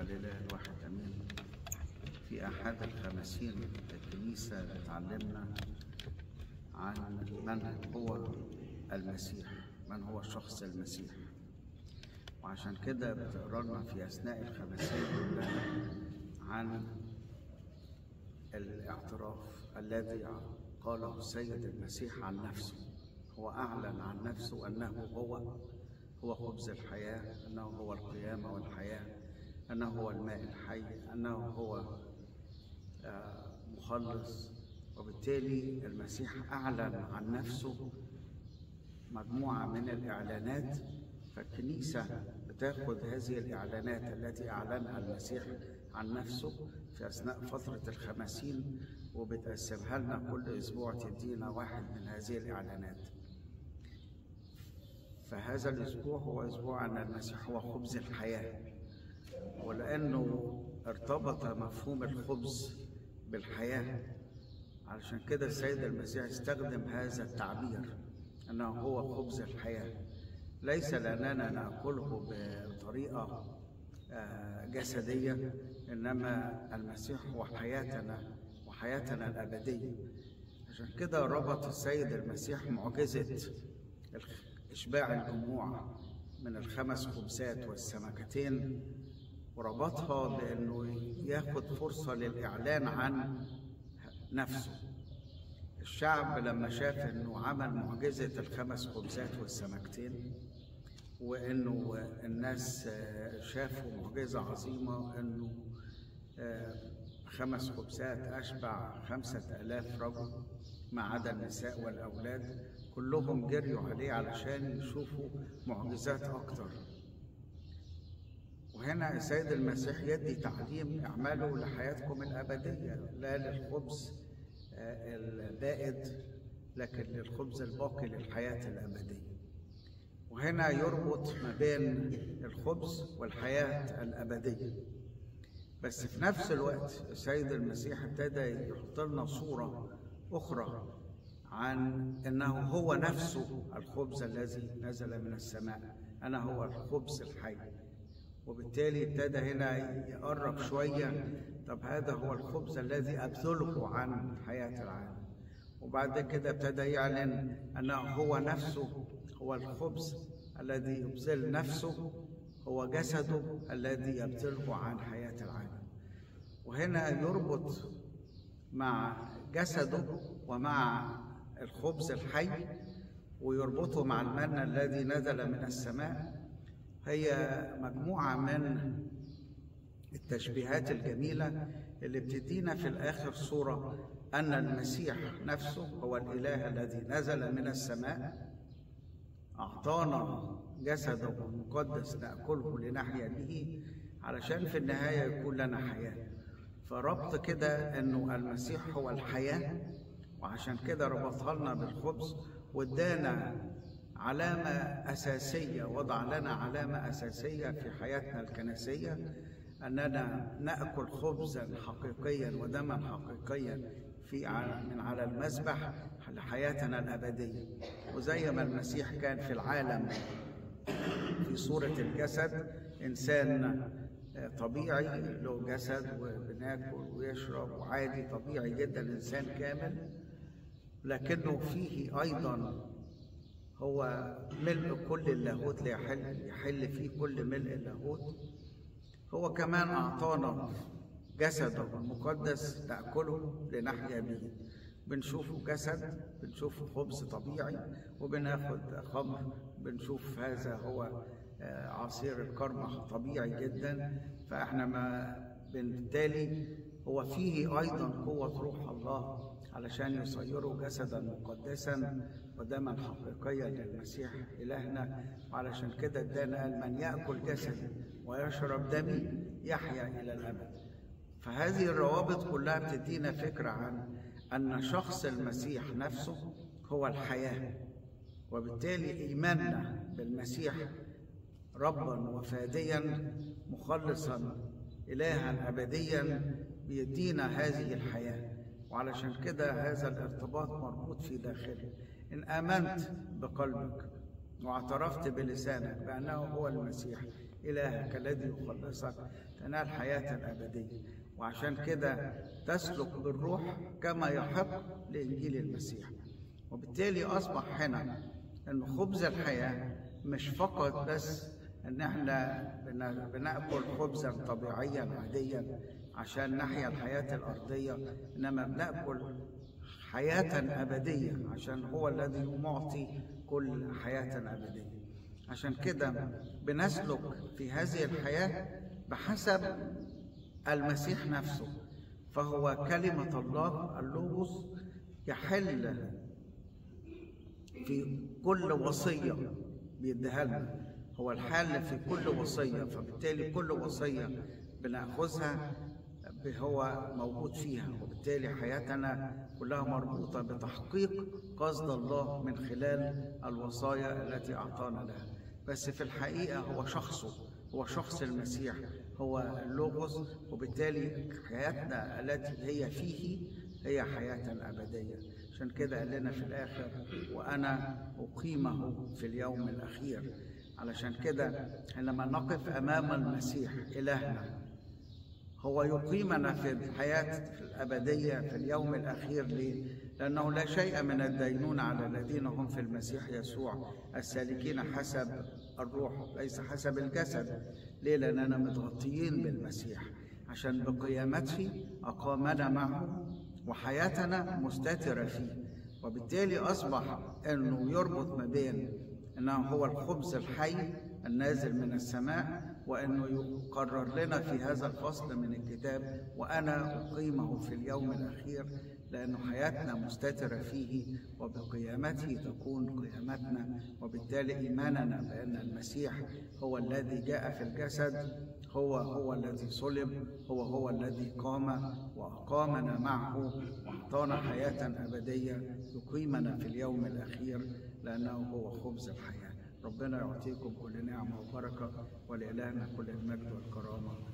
الإله الواحد أمين في أحد الخمسين الكنيسة بتعلمنا عن من هو المسيح من هو شخص المسيح. وعشان كده بتقرا لنا في أثناء الخمسين كلها عن الاعتراف الذي قاله السيد المسيح عن نفسه. هو أعلن عن نفسه أنه هو هو خبز الحياة أنه هو القيامة والحياة. أنه هو الماء الحي أنه هو مخلص. وبالتالي المسيح أعلن عن نفسه مجموعة من الإعلانات. فالكنيسة بتاخد هذه الإعلانات التي أعلنها المسيح عن نفسه في أثناء فترة الخمسين وبتقسمها لنا كل أسبوع تدينا واحد من هذه الإعلانات. فهذا الأسبوع هو أسبوع أن المسيح هو خبز الحياة. ولأنه ارتبط مفهوم الخبز بالحياة. علشان كده السيد المسيح استخدم هذا التعبير أنه هو خبز الحياة. ليس لأننا نأكله بطريقة جسدية إنما المسيح هو حياتنا وحياتنا الأبدية. عشان كده ربط السيد المسيح معجزة إشباع الجموع من الخمس خبزات والسمكتين وربطها بأنه ياخد فرصة للإعلان عن نفسه. الشعب لما شاف أنه عمل معجزة الخمس خبزات والسمكتين وأنه الناس شافوا معجزة عظيمة أنه خمس خبزات أشبع خمسة آلاف رجل ما عدا النساء والأولاد كلهم جريوا عليه علشان يشوفوا معجزات أكتر. وهنا السيد المسيح يدي تعليم اعملوا لحياتكم الأبدية لا للخبز البائد لكن للخبز الباقي للحياة الأبدية. وهنا يربط ما بين الخبز والحياة الأبدية. بس في نفس الوقت السيد المسيح ابتدى يحط لنا صورة أخرى عن أنه هو نفسه الخبز الذي نزل من السماء. أنا هو الخبز الحي. وبالتالي ابتدى هنا يقرب شوية. طب هذا هو الخبز الذي أبذله عن حياة العالم. وبعد كده ابتدى يعلن أنه هو نفسه هو الخبز الذي يبذل نفسه هو جسده الذي يبذله عن حياة العالم. وهنا يربط مع جسده ومع الخبز الحي ويربطه مع المنى الذي نزل من السماء. هي مجموعة من التشبيهات الجميلة اللي بتدينا في الآخر صورة أن المسيح نفسه هو الإله الذي نزل من السماء أعطانا جسده المقدس نأكله لنحيا به علشان في النهاية يكون لنا حياة. فربط كده أنه المسيح هو الحياة وعشان كده ربطها لنا بالخبز وادانا علامة أساسية وضع لنا علامة أساسية في حياتنا الكنسية أننا نأكل خبزا حقيقيا ودما حقيقيا في من على المذبح لحياتنا الأبدية. وزي ما المسيح كان في العالم في صورة الجسد إنسان طبيعي له جسد وبناكل ويشرب وعادي طبيعي جدا إنسان كامل لكنه فيه أيضا هو ملء كل اللاهوت ليحل يحل فيه كل ملء اللاهوت. هو كمان أعطانا جسده المقدس نأكله لنحيا به. بنشوفه جسد بنشوفه خبز طبيعي وبناخد خمر بنشوف هذا هو عصير الكرمة طبيعي جدا. فإحنا ما بالتالي هو فيه أيضا قوة روح الله علشان يصيره جسدا مقدسا ودما حقيقيا للمسيح إلهنا. وعلشان كده ادانا قال من يأكل جسدي ويشرب دمي يحيا إلى الأبد. فهذه الروابط كلها بتدينا فكرة عن أن شخص المسيح نفسه هو الحياة وبالتالي إيماننا بالمسيح ربا وفاديا مخلصا إلها أبديا بيدينا هذه الحياة. وعلشان كده هذا الارتباط مربوط في داخله إن آمنت بقلبك واعترفت بلسانك بأنه هو المسيح إلهك الذي يخلصك تنال حياة أبدية. وعشان كده تسلك بالروح كما يحق لإنجيل المسيح. وبالتالي أصبح هنا أن خبز الحياة مش فقط بس إن إحنا بنأكل خبزا طبيعيا عاديا عشان نحيا الحياة الأرضية إنما بنأكل حياة أبدية عشان هو الذي معطي كل حياة أبدية. عشان كده بنسلك في هذه الحياة بحسب المسيح نفسه فهو كلمة الله اللوغوس يحل في كل وصية بيديها لنا. هو الحل في كل وصية فبالتالي كل وصية بنأخذها هو موجود فيها وبالتالي حياتنا كلها مربوطة بتحقيق قصد الله من خلال الوصايا التي أعطانا لها. بس في الحقيقة هو شخصه هو شخص المسيح هو اللوغوس وبالتالي حياتنا التي هي فيه هي حياة أبدية. عشان كده قال لنا في الآخر وأنا أقيمه في اليوم الأخير. علشان كده لما نقف أمام المسيح إلهنا هو يقيمنا في الحياة الأبدية في اليوم الأخير ليه؟ لأنه لا شيء من الدينون على الذين هم في المسيح يسوع السالكين حسب الروح ليس حسب الجسد ليه؟ لاننا متغطيين بالمسيح عشان بقيامته أقامنا معه وحياتنا مستترة فيه وبالتالي أصبح إنه يربط ما بين إنه هو الخبز الحي النازل من السماء وأنه يقرر لنا في هذا الفصل من الكتاب وأنا أقيمه في اليوم الأخير لأن حياتنا مستترة فيه وبقيامته تكون قيامتنا وبالتالي إيماننا بأن المسيح هو الذي جاء في الجسد هو هو الذي صلب هو هو الذي قام وأقامنا معه وأعطانا حياة أبدية يقيمنا في اليوم الأخير لأنه هو خبز الحياة. ربنا يعطيكم كل نعمة وبركة ولإلهنا كل المجد والكرامة.